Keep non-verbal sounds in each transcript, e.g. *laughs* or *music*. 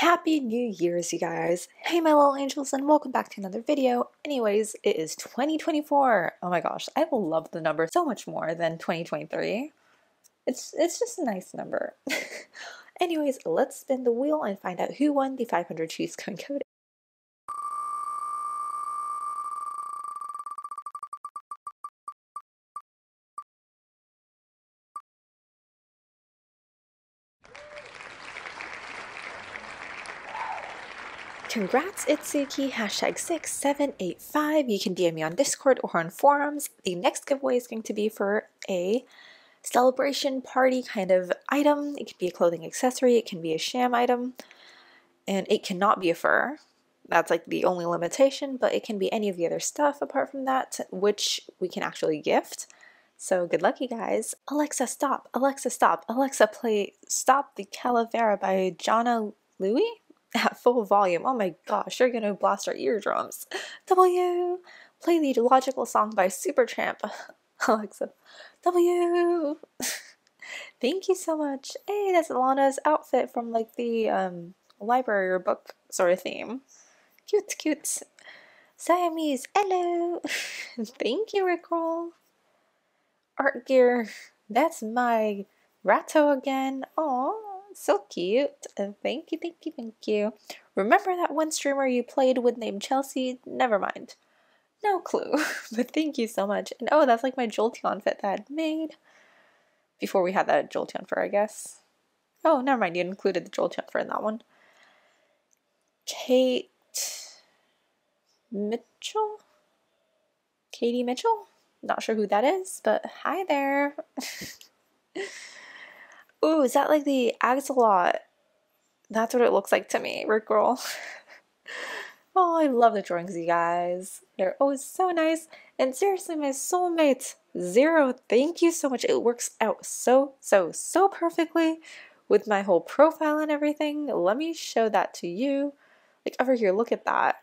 Happy New Year's, you guys! Hey, my little angels, and welcome back to another video. Anyways, it is 2024. Oh my gosh, I love the number so much more than 2023. It's it's just a nice number. *laughs* Anyways, let's spin the wheel and find out who won the 500 Cheese Cone code. Congrats, Itsuki, hashtag 6785. You can DM me on Discord or on forums. The next giveaway is going to be for a celebration party kind of item. It could be a clothing accessory, it can be a sham item, and it cannot be a fur. That's like the only limitation, but it can be any of the other stuff apart from that, which we can actually gift. So good luck, you guys. Alexa, stop. Alexa, stop. Alexa, play Stop the Calavera by Jonna Louie? At full volume. Oh my gosh, you're gonna blast our eardrums. W, play the logical song by Supertramp. *laughs* Alexa, W. *laughs* Thank you so much. Hey, that's Lana's outfit from like the um, library or book sort of theme. Cute, cute. Siamese, hello. *laughs* Thank you, Rickroll. Art gear. That's my Ratto again. Oh, so cute. Uh, thank you, thank you, thank you. Remember that one streamer you played with named Chelsea? Never mind. No clue, *laughs* but thank you so much. And oh, that's like my Jolteon fit that I'd made before we had that Jolteon fur, I guess. Oh, never mind, you included the Jolteon fur in that one. Kate Mitchell? Katie Mitchell? Not sure who that is, but hi there. *laughs* Ooh, is that like the Axolotl? That's what it looks like to me, Rickroll. *laughs* oh, I love the drawings, you guys. They're always so nice. And seriously, my soulmate, Zero, thank you so much. It works out so, so, so perfectly with my whole profile and everything. Let me show that to you. Like over here, look at that.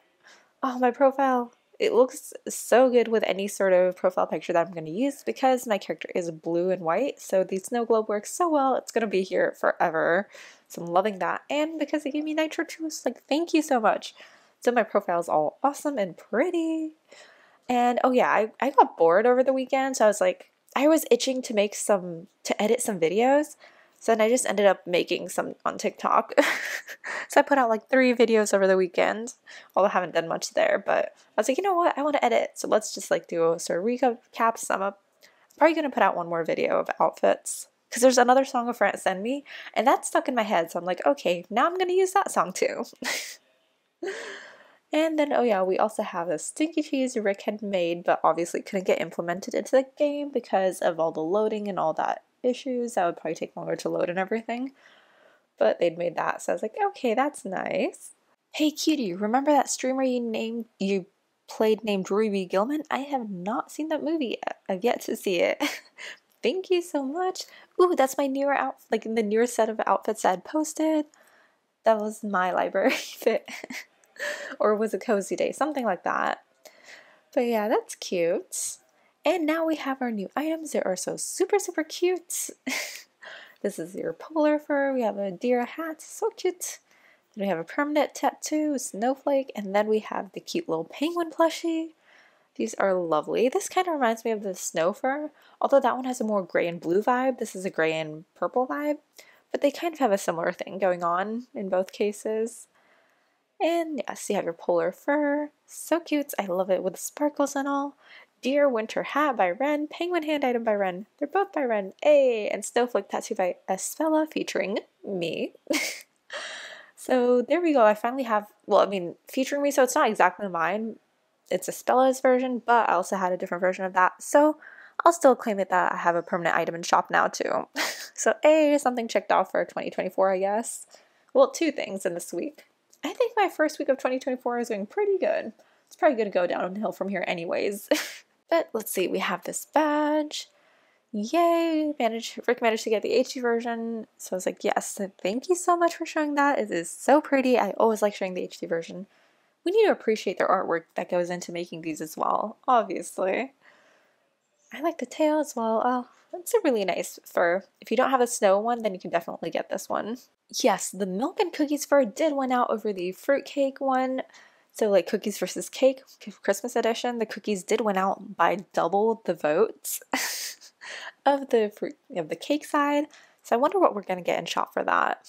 Oh, my profile it looks so good with any sort of profile picture that I'm going to use because my character is blue and white. So the snow globe works so well. It's going to be here forever. So I'm loving that. And because it gave me nitro juice, like thank you so much. So my profile is all awesome and pretty. And oh yeah, I, I got bored over the weekend. So I was like, I was itching to make some, to edit some videos. So then I just ended up making some on TikTok. *laughs* so I put out like three videos over the weekend, although I haven't done much there. But I was like, you know what? I want to edit. So let's just like do a sort of recap, sum up. I'm probably going to put out one more video of outfits because there's another song a friend sent me and that stuck in my head. So I'm like, okay, now I'm going to use that song too. *laughs* and then, oh yeah, we also have a stinky cheese Rick had made, but obviously couldn't get implemented into the game because of all the loading and all that issues. That would probably take longer to load and everything. But they'd made that, so I was like, okay, that's nice. Hey cutie, remember that streamer you named you played named Ruby Gillman? I have not seen that movie yet. I've yet to see it. *laughs* Thank you so much. Ooh, that's my newer out like the newer set of outfits I'd posted. That was my *laughs* library fit. *laughs* or was a cozy day, something like that. But yeah, that's cute. And now we have our new items. They are so super, super cute. *laughs* this is your polar fur. We have a deer hat, so cute. Then we have a permanent tattoo, snowflake, and then we have the cute little penguin plushie. These are lovely. This kind of reminds me of the snow fur, although that one has a more gray and blue vibe. This is a gray and purple vibe, but they kind of have a similar thing going on in both cases. And yes, you have your polar fur. So cute. I love it with the sparkles and all. Deer Winter Hat by Ren, Penguin Hand Item by Ren. They're both by Ren. A and Snowflake Tattoo by Espella featuring me. *laughs* so there we go. I finally have, well, I mean, featuring me, so it's not exactly mine. It's Espella's version, but I also had a different version of that. So I'll still claim it that I have a permanent item in shop now too. *laughs* so A, something checked off for 2024, I guess. Well, two things in this week. I think my first week of 2024 is going pretty good. It's probably going to go downhill from here anyways. *laughs* But let's see, we have this badge. Yay! Managed Rick managed to get the HD version. So I was like, yes, thank you so much for showing that. It is so pretty. I always like showing the HD version. We need to appreciate their artwork that goes into making these as well, obviously. I like the tail as well. Oh, It's a really nice fur. If you don't have a snow one, then you can definitely get this one. Yes, the milk and cookies fur did win out over the fruitcake one. So like cookies versus cake, Christmas edition, the cookies did win out by double the votes *laughs* of the fruit of the cake side. So I wonder what we're gonna get in shop for that.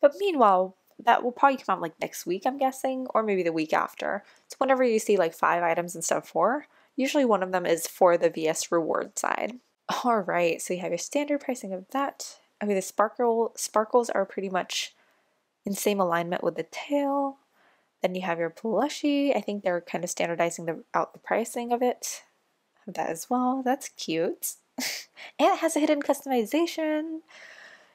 But meanwhile, that will probably come out like next week, I'm guessing, or maybe the week after. So whenever you see like five items instead of four, usually one of them is for the VS reward side. *laughs* All right, so you have your standard pricing of that. Okay, the sparkle sparkles are pretty much in same alignment with the tail. Then you have your plushie. I think they're kind of standardizing the, out the pricing of it. That as well. That's cute. *laughs* and it has a hidden customization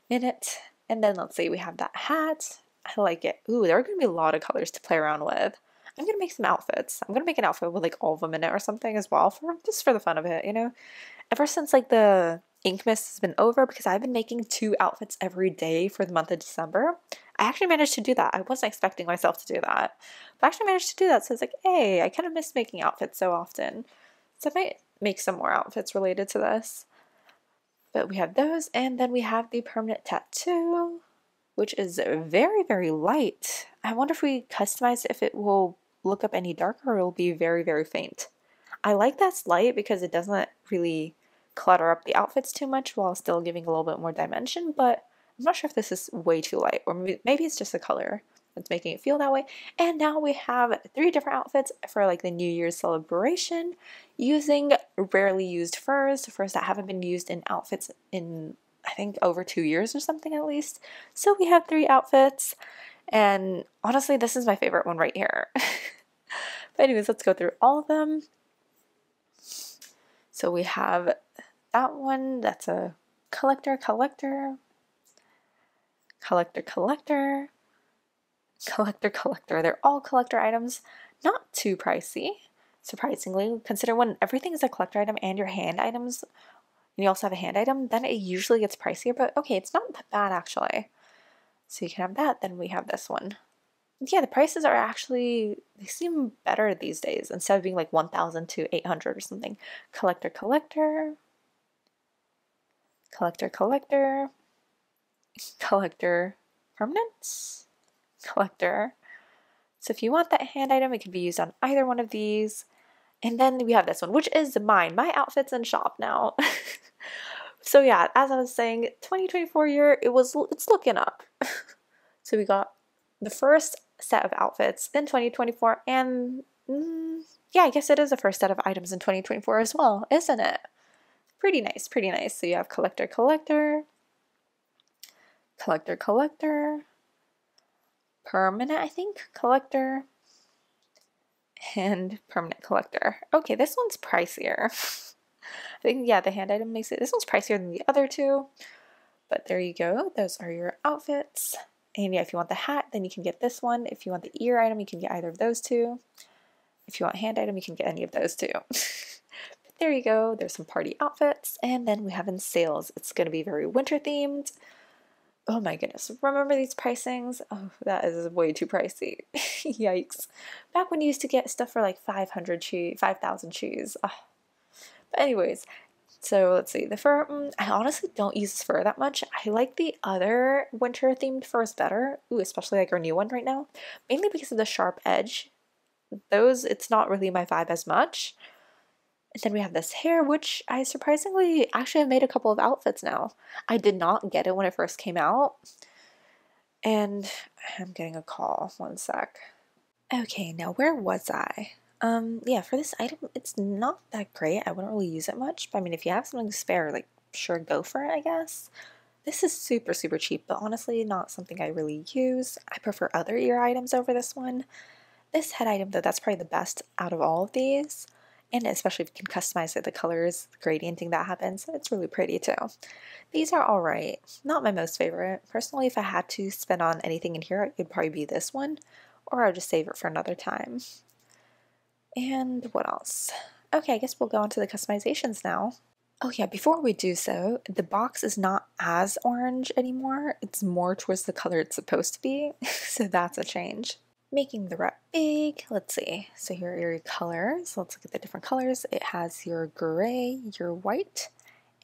in it. And then let's see, we have that hat. I like it. Ooh, there are going to be a lot of colors to play around with. I'm to make some outfits. I'm to make an outfit with like all of them in it or something as well for just for the fun of it, you know? Ever since like the Inkmas has been over because I've been making two outfits every day for the month of December. I actually managed to do that. I wasn't expecting myself to do that, but I actually managed to do that. So it's like, hey, I kind of miss making outfits so often. So I might make some more outfits related to this. But we have those, and then we have the permanent tattoo, which is very, very light. I wonder if we customize if it will look up any darker or it will be very, very faint. I like that's light because it doesn't really clutter up the outfits too much while still giving a little bit more dimension, but I'm not sure if this is way too light or maybe, it's just the color that's making it feel that way. And now we have three different outfits for like the New Year's celebration using rarely used furs, furs that haven't been used in outfits in I think over two years or something at least. So we have three outfits and honestly this is my favorite one right here. *laughs* but anyways, let's go through all of them. So we have that one, that's a collector, collector, collector, collector, collector, collector. They're all collector items, not too pricey, surprisingly. Consider when everything is a collector item and your hand items, and you also have a hand item, then it usually gets pricier, but okay, it's not that bad actually. So you can have that, then we have this one. Yeah, the prices are actually, they seem better these days instead of being like 1,000 to 800 or something. Collector, collector, collector, collector, collector permanents, collector. So if you want that hand item, it can be used on either one of these. And then we have this one, which is mine. My outfit's in shop now. *laughs* so yeah, as I was saying, 2024 year, it was it's looking up. *laughs* so we got the first set of outfits in 2024 and mm, yeah, I guess it is the first set of items in 2024 as well, isn't it? Pretty nice, pretty nice. So you have collector, collector, collector, collector, permanent, I think, collector, and permanent collector. Okay, this one's pricier. *laughs* I think, yeah, the hand item makes it, this one's pricier than the other two. But there you go. Those are your outfits. And yeah, if you want the hat, then you can get this one. If you want the ear item, you can get either of those two. If you want hand item, you can get any of those two. *laughs* there you go. There's some party outfits. And then we have in sales. It's going to be very winter themed. Oh my goodness. Remember these pricings? Oh, that is way too pricey. *laughs* Yikes. Back when you used to get stuff for like 500 cheese, 5,000 cheese. Oh. But anyways, so let's see. The fur, mm, I honestly don't use fur that much. I like the other winter themed furs better. Ooh, especially like our new one right now. Mainly because of the sharp edge. Those, it's not really my vibe as much. And then we have this hair, which I surprisingly actually have made a couple of outfits now. I did not get it when it first came out. And I'm getting a call. One sec. Okay, now where was I? Um, yeah, for this item, it's not that great. I wouldn't really use it much. But I mean, if you have something to spare, like, sure, go for it, I guess. This is super, super cheap, but honestly, not something I really use. I prefer other ear items over this one. This head item, though, that's probably the best out of all of these and especially if you can customize it, the colors, the gradienting that happens, it's really pretty too. These are alright, not my most favorite. Personally, if I had to spend on anything in here, it would probably be this one, or I'll just save it for another time. And what else? Okay, I guess we'll go on to the customizations now. Oh yeah, before we do so, the box is not as orange anymore. It's more towards the color it's supposed to be, *laughs* so that's a change making the wrap big. Let's see. So here are your colors. Let's look at the different colors. It has your gray, your white,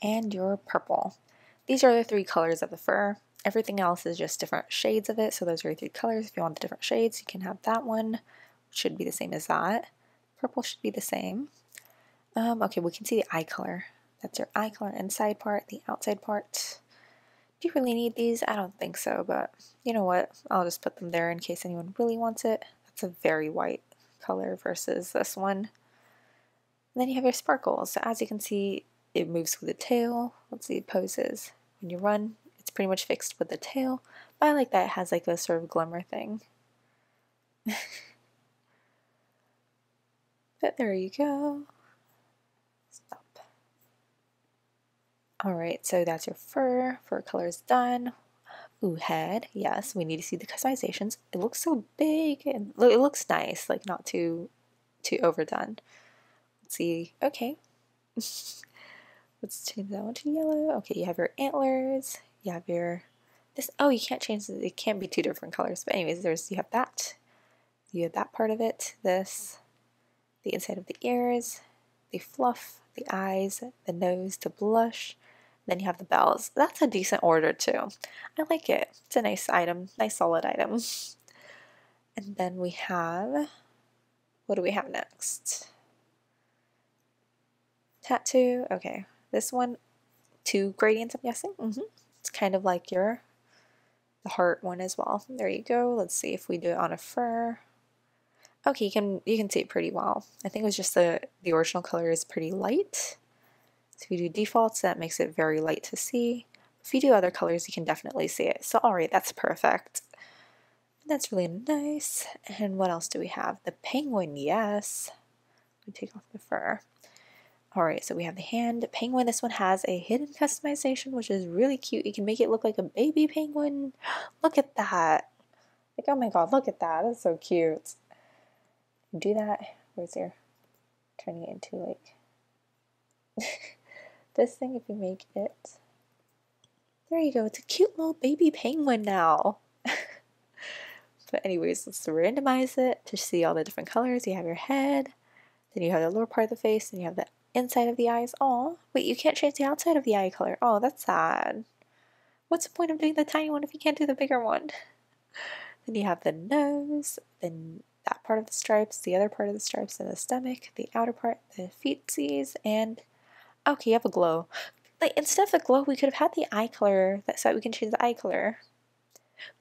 and your purple. These are the three colors of the fur. Everything else is just different shades of it, so those are your three colors. If you want the different shades, you can have that one, should be the same as that. Purple should be the same. Um, okay, we can see the eye color. That's your eye color inside part, the outside part. Do you really need these? I don't think so, but you know what? I'll just put them there in case anyone really wants it. That's a very white color versus this one. And then you have your sparkles. So as you can see, it moves with the tail. Let's see it poses. When you run, it's pretty much fixed with the tail. But I like that it has like this sort of glimmer thing. *laughs* but there you go. Stop. Alright, so that's your fur. Fur color is done. Ooh, head. Yes, we need to see the customizations. It looks so big and it looks nice, like not too too overdone. Let's see. Okay. *laughs* Let's change that one to yellow. Okay, you have your antlers. You have your this. Oh, you can't change it. It can't be two different colors. But anyways, there's you have that. You have that part of it. This, the inside of the ears, the fluff, the eyes, the nose, the blush. Then you have the bells. That's a decent order too. I like it. It's a nice item, nice solid item. And then we have, what do we have next? Tattoo. Okay, this one, two gradients, I'm guessing. Mm -hmm. It's kind of like your the heart one as well. There you go. Let's see if we do it on a fur. Okay, you can you can see it pretty well. I think it was just the the original color is pretty light. So if you do defaults, that makes it very light to see. If you do other colors, you can definitely see it. So alright, that's perfect. That's really nice. And what else do we have? The penguin, yes. We take off the fur. Alright, so we have the hand penguin. This one has a hidden customization, which is really cute. You can make it look like a baby penguin. *gasps* Look at that. Like, oh my god, look at that. That's so cute. Do that. Where's your turning it into like *laughs* this thing if you make it. There you go. It's a cute little baby penguin now. *laughs* but anyways, let's randomize it to see all the different colors. You have your head, then you have the lower part of the face, and you have the inside of the eyes. Oh, wait, you can't change the outside of the eye color. Oh, that's sad. What's the point of doing the tiny one if you can't do the bigger one? *laughs* Then you have the nose, then that part of the stripes, the other part of the stripes, and the stomach, the outer part, the feetsies, and okay, you have a glow. Like instead of the glow, we could have had the eye color that so we can change the eye color.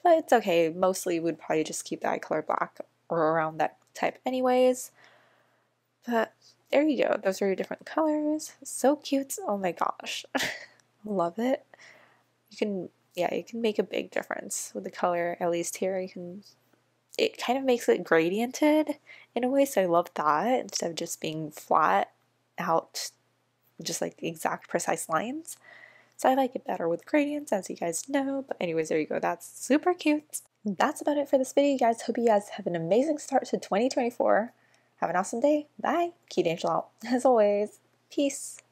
But it's okay. Mostly we'd probably just keep the eye color black or around that type anyways. But there you go. Those are your different colors. So cute. Oh my gosh. *laughs* Love it. You can, yeah, you can make a big difference with the color. At least here you can, it kind of makes it gradiented in a way. So I love that instead of just being flat out, just like the exact precise lines. So I like it better with gradients as you guys know. But anyways, there you go. That's super cute. That's about it for this video, guys. Hope you guys have an amazing start to 2024. Have an awesome day. Bye. QTAngel out. As always, peace.